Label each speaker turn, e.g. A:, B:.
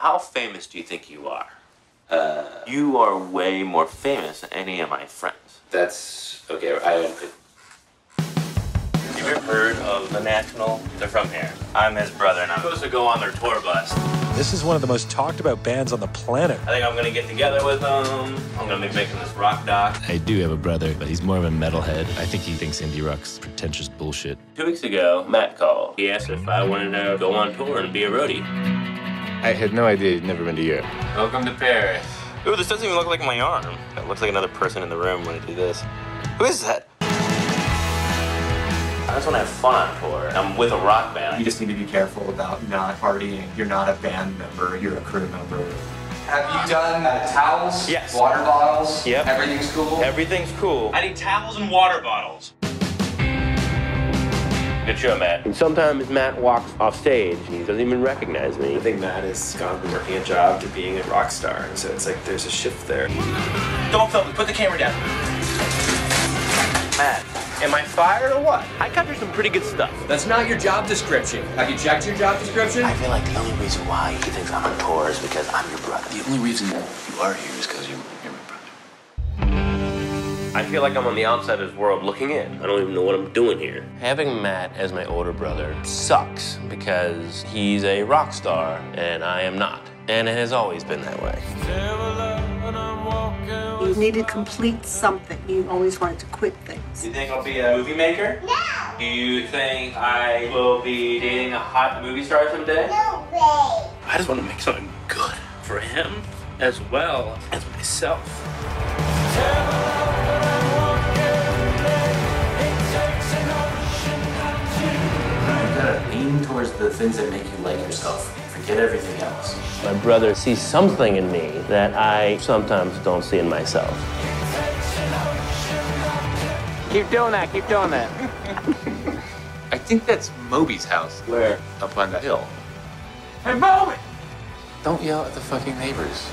A: How famous do you think you are? Uh, you are way more famous than any of my friends.
B: That's okay. I,
A: Have you ever heard of the National? They're from here. I'm his brother, and I'm supposed to go on their tour bus.
C: This is one of the most talked about bands on the planet.
A: I think I'm gonna get together with them. I'm gonna be making this rock doc.
D: I do have a brother, but he's more of a metalhead. I think he thinks indie rock's pretentious bullshit.
A: Two weeks ago, Matt called. He asked if I wanted to go on tour and be a roadie.
D: I had no idea he'd never been to Europe.
A: Welcome to Paris. Ooh, this doesn't even look like my arm. It looks like another person in the room when I do this. Who is that? I just want to have fun on tour. I'm with a rock band.
E: You just need to be careful about not partying. You're not a band member, you're a crew member.
F: Have you done uh, towels?
A: Yes.
F: Water bottles?
A: Yep.
F: Everything's cool?
A: Everything's cool. I need towels and water bottles. Good show, Matt. And sometimes Matt walks off stage and he doesn't even recognize me.
B: I think Matt has gone from working a job to being a rock star, so it's like there's a shift there.
A: Don't film me. Put the camera down. Matt, am I fired or what? I cut through some pretty good stuff.
F: That's not your job description. Have you checked your job description?
A: I feel like the only reason why he thinks I'm on tour is because I'm your brother.
G: The only reason you are here is because you're, you're my brother.
A: I feel like I'm on the outside of his world looking in. I don't even know what I'm doing here. Having Matt as my older brother sucks because he's a rock star and I am not. And it has always been that way.
H: You need to complete something. You always wanted to quit things.
A: You think I'll be a movie maker? No. Do you think I will be dating a hot movie star someday? No way. I just want to make something good for him as well as myself.
G: Lean towards the things that make you like yourself. Forget everything else.
A: My brother sees something in me that I sometimes don't see in myself.
I: Keep doing that, keep doing that.
D: I think that's Moby's house.
A: Where?
D: Up on the hill.
I: Hey, Moby!
G: Don't yell at the fucking neighbors.